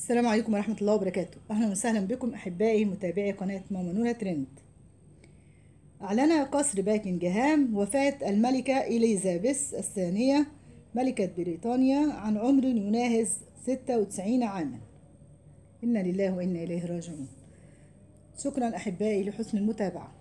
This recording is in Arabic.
السلام عليكم ورحمة الله وبركاته. أهلا وسهلا بكم أحبائي متابعي قناة ماما نونا ترند. أعلن قصر باكنجهام وفاة الملكة إليزابيث الثانية ملكة بريطانيا عن عمر يناهز 96 عاما. إنا لله وإنا إليه راجعون. شكرا أحبائي لحسن المتابعة.